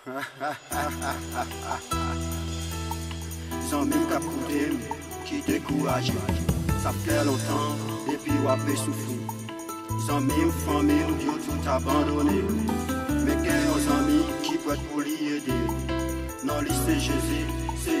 Zami kap koute m, ki dekouraje Sa fke lontan, epi wap e soufou Zami ou fami ou yo tout abandone Men gen yon zami ki pwet pou li ede Nan lise Jezi, se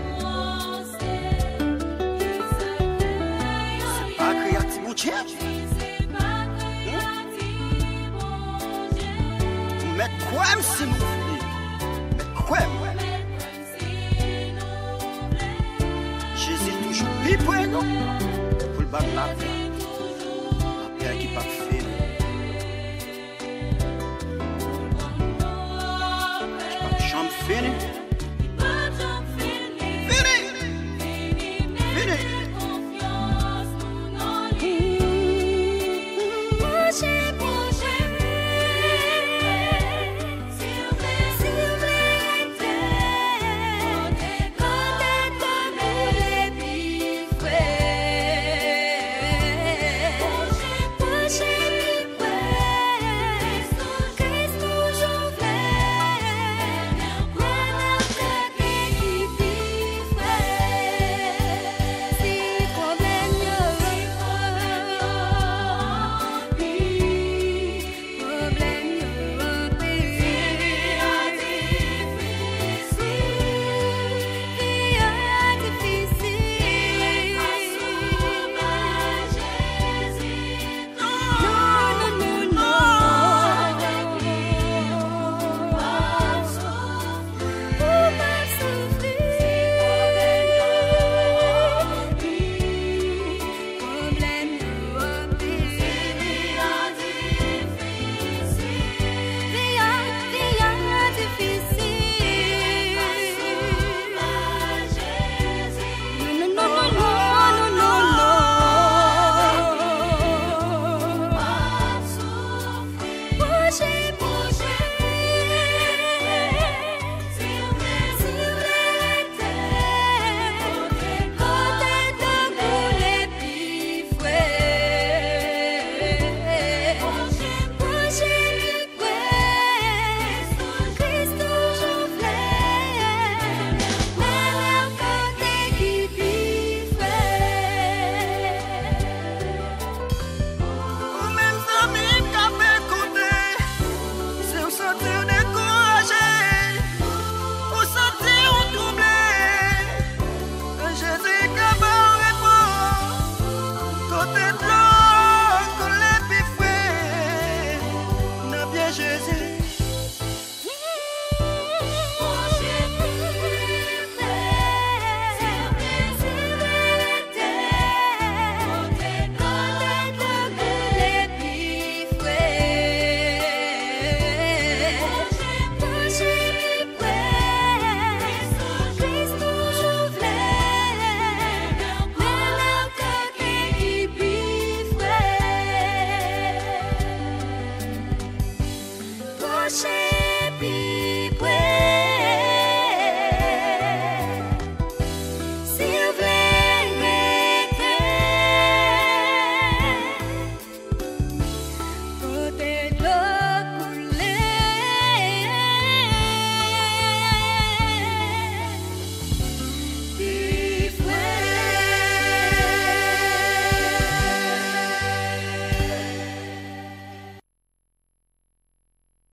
Che? Mè kouèm si nou vle. Mè kouèm. Jezi toujou pi pou e nou. Pou l'ban la vle.